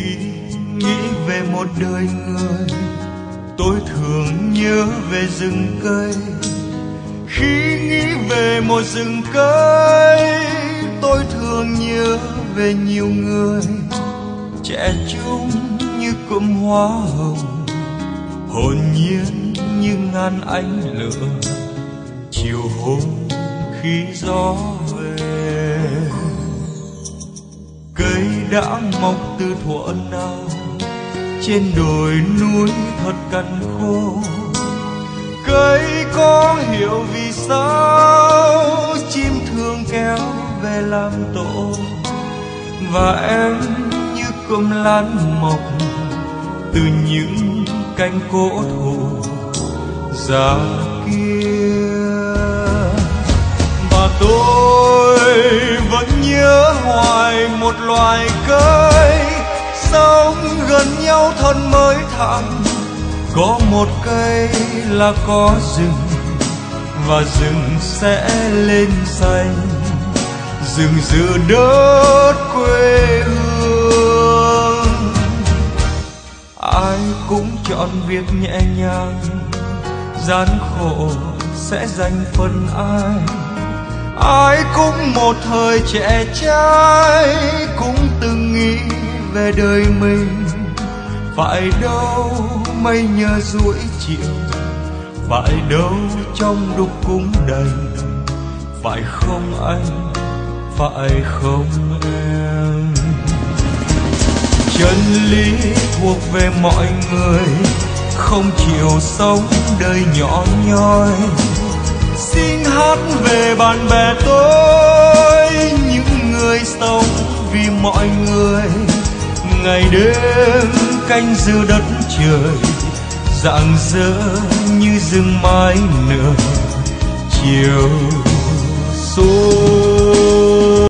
khi nghĩ về một đời người. Tôi thường nhớ về rừng cây. Khi nghĩ về một rừng cây, tôi thường nhớ về nhiều người. Trẻ trung như cụm hoa hồng, hồn nhiên như ngàn ánh lửa. Chiều hôm khi gió về đã mọc từ thuở nào. Trên đồi núi thật cằn khô, cây có hiểu vì sao chim thường kéo về làm tổ. Và em như cơm lan mọc từ những cánh cổ thụ già kia một cây sống gần nhau thân mới thẳng có một cây là có rừng, và rừng sẽ lên xanh. Rừng giữa đất quê hương. Ai cũng chọn việc nhẹ nhàng, gian khổ sẽ dành phần ai ai cũng một thời trẻ trai, cũng từng nghĩ về đời mình. Phải đâu mây nhờ ruỗi chiều, phải đâu trong đục cũng đầy. Phải không anh? Phải không em? Chân lý thuộc về mọi người, không chịu sống đời nhỏ nhoi xin hát về bạn bè tôi, những người sống vì mọi người. Ngày đêm canh giữ đất trời dạng dỡ như rừng mai nở. Chiều